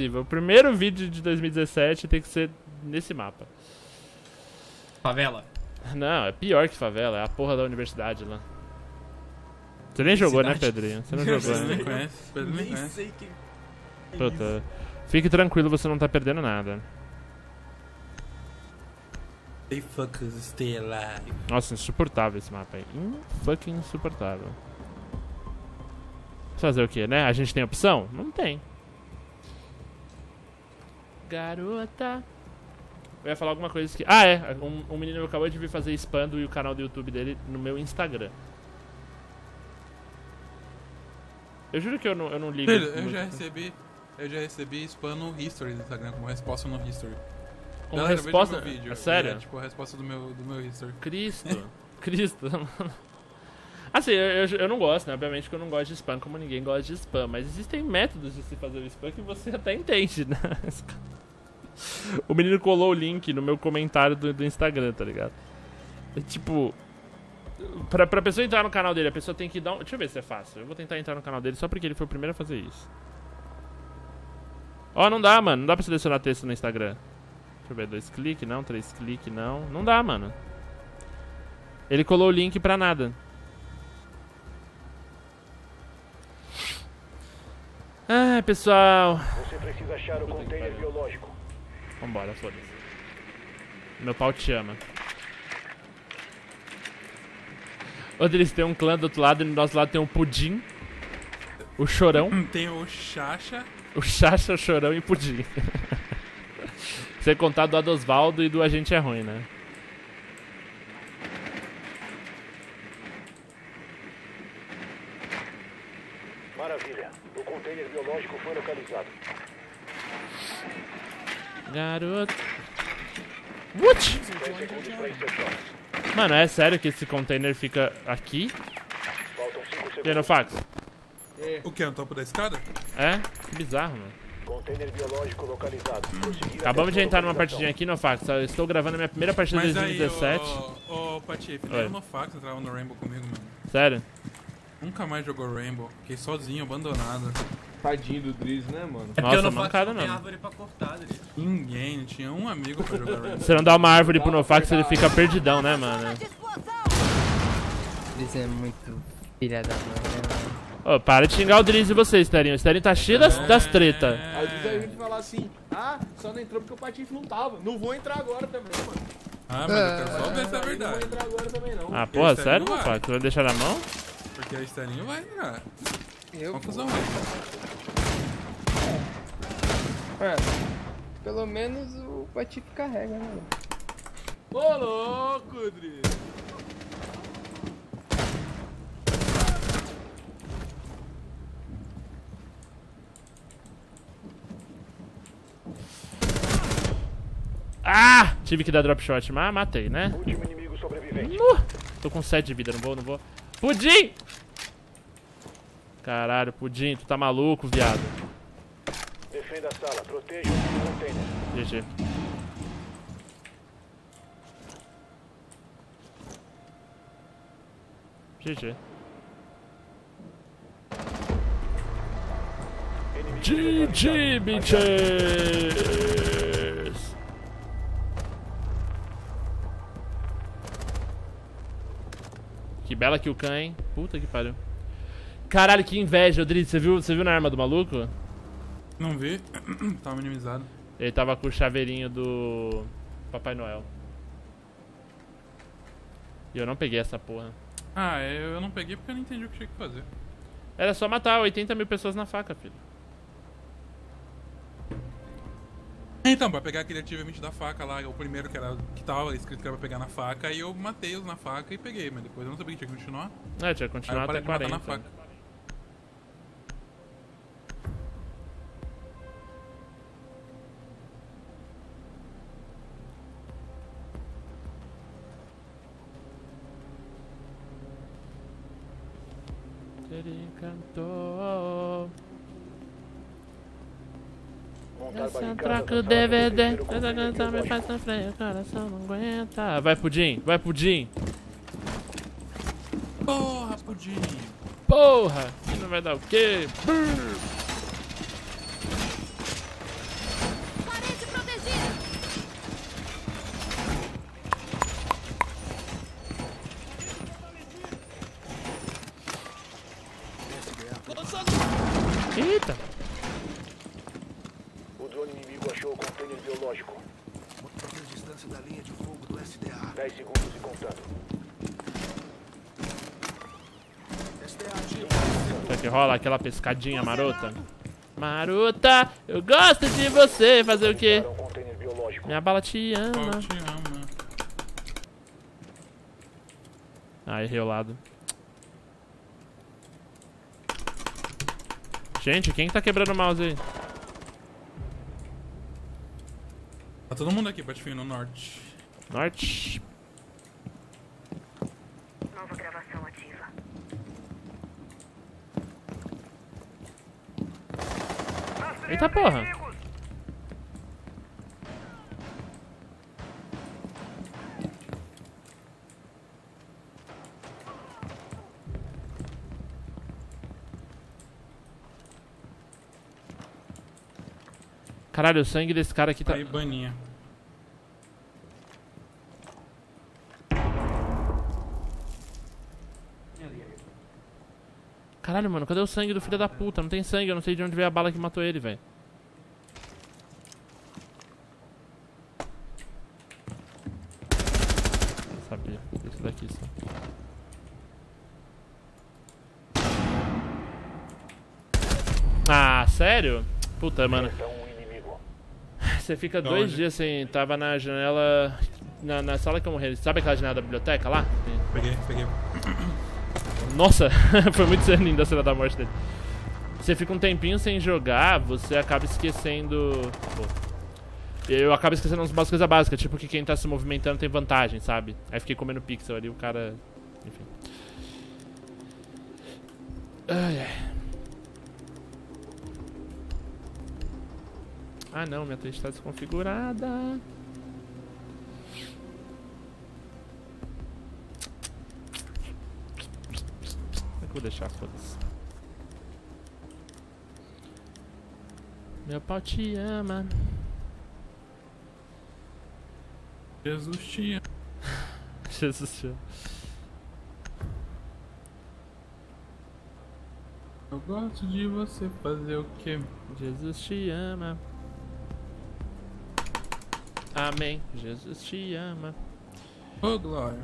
possível. O primeiro vídeo de 2017 tem que ser nesse mapa. Favela. Não, é pior que favela, é a porra da universidade lá. Você nem jogou, né. Pedrinho? Você não jogou, né? nem conhece. Nem sei quem. Puta. Fique tranquilo, você não tá perdendo nada. They fuckers stay alive. Nossa, insuportável esse mapa aí. fucking insuportável. Fazer o que, né? A gente tem opção? Não tem. Garota. Eu ia falar alguma coisa que. Ah, é. Um, um menino acabou de vir fazer spam do canal do YouTube dele no meu Instagram. Eu juro que eu não, eu não ligo. Filho, eu já recebi. Eu já recebi spam no history do Instagram, como resposta no history. Uma Galera, resposta. meu vídeo. É sério? É, tipo, a resposta do meu, do meu history. Cristo. Cristo. Assim, eu, eu, não gosto, né? Obviamente que eu não gosto de spam, como ninguém gosta de spam. Mas existem métodos de se fazer spam que você até entende, né? O menino colou o link no meu comentário do, do Instagram, tá ligado? É, tipo. Pra, pra pessoa entrar no canal dele, a pessoa tem que dar um. Deixa eu ver se é fácil. Eu vou tentar entrar no canal dele só porque ele foi o primeiro a fazer isso. Ó, não dá, mano. Não dá pra selecionar texto no Instagram. Deixa eu ver, dois cliques, não, três cliques, não. Não dá, mano. Ele colou o link pra nada. Ai, pessoal. Você precisa achar o container biológico. Vambora, foda-se. Meu pau te ama. Onde eles têm um clã do outro lado e do nosso lado tem um pudim. O chorão. Hum, Tem o Chacha. O Chacha, o chorão e o pudim. Sem contar do Adosvaldo e do Agente é Ruim, né? O container biológico foi localizado. Garoto. What? 10 segundos para inserção. Mano, é sério que esse container fica aqui? Faltam 5 E aí, segundos. no fax? O que? No topo da escada? É? Que bizarro, mano. Container biológico localizado. Acabamos de entrar numa partidinha aqui no fax. Eu estou gravando a minha primeira partida de Mas aí, 2017. ô, ô Pati, Oi. fizeram no fax, entrava no Rainbow comigo, mano. Sério? Nunca mais jogou Rainbow. Fiquei sozinho, abandonado. Tadinho do Driz, né, mano? É porque Nossa, eu não mancada não. árvore pra cortar, Dri. Ninguém, não tinha um amigo pra jogar Rainbow. Se não dá uma árvore pro Nofax, ele fica perdidão, né, mano? Eles é muito filha da mãe, né, mano? Ô, para de xingar o Drizzy e você, Sterinho. O Sterinho tá cheio das, das treta. Às vezes a gente fala assim, ah, só não entrou porque o Patife não tava. Não vou entrar agora também, mano. Ah, mas eu quero só ver se é Aí Não verdade. vou entrar agora também, não. Ah, porra, aí sério. Nofax? Vai deixar na mão? Porque a Estelinho vai entrar. Eu Confusão. É, pelo menos o Patife carrega, né? mano? Ô, louco, Driz. Ah! Tive que dar drop shot, mas matei, né? Último inimigo sobrevivente. Uh, tô com 7 de vida, não vou, não vou. Pudim! Caralho, Pudim, tu tá maluco, viado. Defenda a sala. Proteja o container. GG. GG. GG, bitches! Bela kill cam, hein? Puta que pariu. Caralho, que inveja, Odrid. Você viu, você viu na arma do maluco? Não vi. Tava minimizado. Ele tava com o chaveirinho do Papai Noel. E eu não peguei essa porra. Ah, eu eu não peguei porque eu não entendi o que tinha que fazer. Era só matar 80 mil pessoas na faca, filho. Então, pra pegar aquele ativamente da faca lá, o primeiro que, era, que tava escrito que era pra pegar na faca, aí eu matei os na faca e peguei, mas depois eu não sabia que tinha que continuar. É, tinha que continuar até de matar 40. na faca. Ele cantou. Essa tá troca o DVD, essa canção me faz sofrer, o coração não aguenta. Vai, Pudim, vai, Pudim. Porra, Pudim. Porra, que não vai dar o quê? Brrr. Eita! O container biológico. Mantém a distância da linha de fogo do SDA. 10 segundos e contando. SDA ativo. Será que rola aquela pescadinha marota? Marota, eu gosto de você. Fazer o quê? Minha bala te Eu ama. te amo. Ah, errei o lado. Gente, quem que tá quebrando o mouse aí? Tá todo mundo aqui, Patifinho, no norte. Norte. Nova gravação ativa. Eita porra. Caralho, o sangue desse cara aqui tá. Aí, baninha. Caralho, mano, cadê o sangue do filho da puta? Não tem sangue, eu não sei de onde veio a bala que matou ele, velho. Sabia. Isso daqui só. Ah, sério? Puta, mano. Inimigo. Você fica dois onde? dias sem. Tava na janela. Na, na sala que eu morri. Sabe aquela janela da biblioteca lá? Peguei, peguei. Nossa, foi muito linda a cena da morte dele. Você fica um tempinho sem jogar, você acaba esquecendo. Eu acabo esquecendo umas coisas básicas, tipo que quem tá se movimentando tem vantagem, sabe? Aí fiquei comendo pixel ali, o cara. Enfim. Ai, ai. Ah não, minha Twitch tá desconfigurada. Vou deixar? Foda-se. Meu pau te ama. Jesus te ama. Jesus te ama. Eu gosto de você fazer o quê? Jesus te ama. Amém. Jesus te ama. Ô, Glória.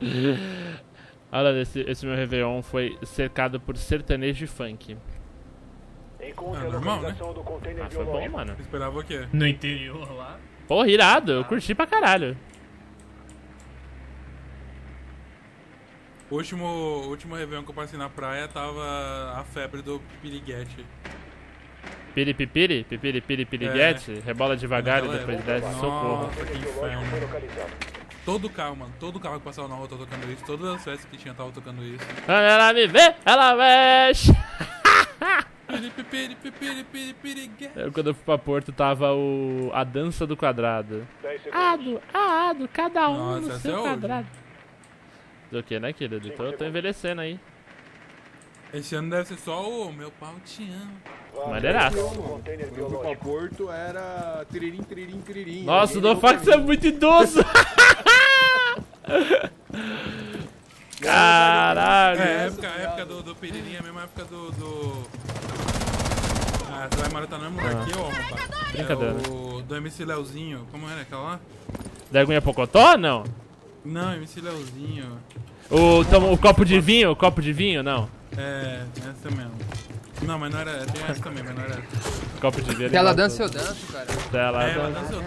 Olha, esse, esse meu Réveillon foi cercado por sertanejo e funk. Encontre Ah, a normal, localização do container Ah, foi bom, mano. Eu esperava o quê? No interior lá. Porra, irado. Eu curti pra caralho. O último, o último Réveillon que eu passei na praia tava a febre do piriguete. Piripipiri, pipiri, piri, piriguete. Rebola devagar e depois desce. Socorro. Nossa, que inferno. Todo carro, mano, todo carro que passava na rua tava tocando isso. Todas as festas que tinha tava tocando isso. Quando ela me vê, ela mexe. Eu, quando eu fui pra Porto, tava o... a dança do quadrado. 10 segundos. Ado, ado, cada um Nossa, no seu é quadrado. Do que, né, querido? Tô, tô envelhecendo aí. Esse ano deve ser só o meu pau te ama. Maneiraço. Eu fui pra. Porto, era tiririm, tiririm, tiririm. Nossa, o Dofax é muito idoso. Caralho. É, época, época do, do Peririnha, a mesma época do. do... Ah, você vai marotar no mesmo lugar que eu, rapaz. Brincadeira. É o do MC Leozinho. Como era aquela lá? Da aguinha pocotó, não? Não, MC Leozinho. O, então, o copo de vinho, o copo de vinho, não. É, essa mesmo. Não, mas não era. Tem essa também, mas não era essa. Copo de vinho. ele Ela gosta. dança, eu danço, cara. Ela É, ela dança. dança, eu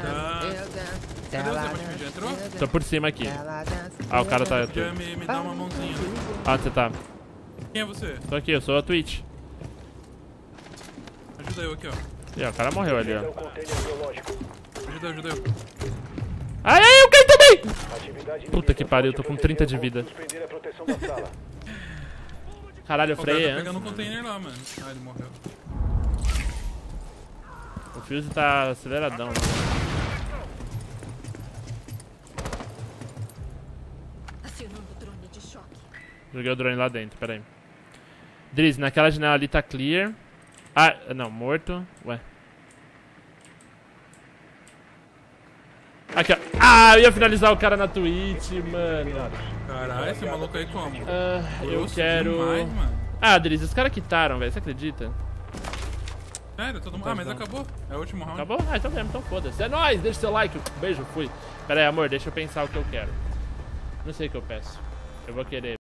danço. Cadê você, Batimão? Já entrou? Tô por cima aqui. Ah, o cara tá... Podia me, me dar uma mãozinha. Ah, você tá. Quem é você? Tô aqui, eu sou a Twitch. Ajuda eu aqui, ó. Ih, ó, o cara morreu ali, É o ó. biológico. Ajuda, ajuda eu. Ai, ai, eu caí também! Puta que pariu, tô com proteger 30 de vida. Caralho, eu O cara freiei tá pegando um container lá, mano. Ah, ele morreu. O Fuse tá aceleradão, mano. Acionando o drone de choque. Joguei o drone lá dentro, peraí. Driz, naquela janela ali tá clear. Ah, não, morto. Ué. Aqui, ó. Ah, eu ia finalizar o cara na Twitch, mano. Caralho, esse maluco aí como? Ah, eu quero. Demais. Ah, Driz, os caras quitaram, velho. Você acredita? Sério, todo mundo. Ah, mas acabou. É o último round. Acabou? Ah, então mesmo, então foda-se. É nóis, deixa seu like. Beijo, fui. Pera aí, amor, deixa eu pensar o que eu quero. Não sei o que eu peço. Eu vou querer.